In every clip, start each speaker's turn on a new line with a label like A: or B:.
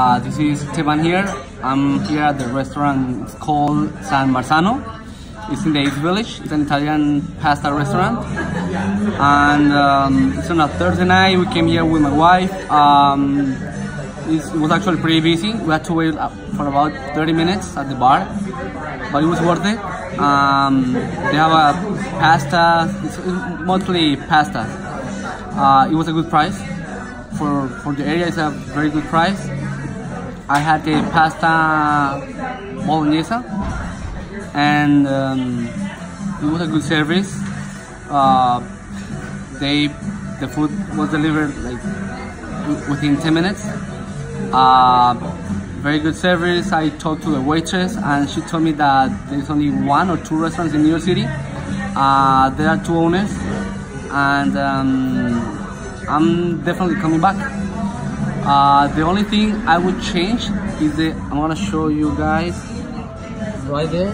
A: Uh, this is Teban here. I'm here at the restaurant. It's called San Marzano. It's in the East Village. It's an Italian pasta restaurant. And um, it's on a Thursday night. We came here with my wife. Um, it was actually pretty busy. We had to wait for about 30 minutes at the bar, but it was worth it. Um, they have a pasta, it's mostly pasta. Uh, it was a good price for for the area. It's a very good price. I had the pasta bolognese, and um, it was a good service. Uh, they the food was delivered like within 10 minutes. Uh, very good service. I talked to the waitress and she told me that there's only one or two restaurants in New York City. Uh, there are two owners and um, I'm definitely coming back. Uh, the only thing I would change is the, I'm gonna show you guys right there.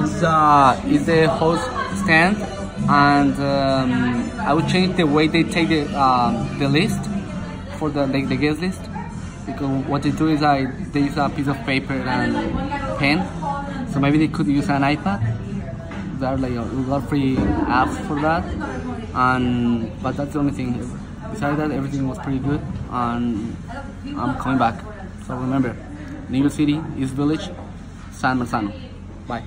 A: It's, uh, it's the host stand and um, I would change the way they take the, uh, the list for the, the, the guest list. Because what they do is I they use a piece of paper and pen. So maybe they could use an iPad. There are like a lot free apps for that. And but that's the only thing besides that everything was pretty good and I'm coming back. So remember New York City East Village San Marzano bye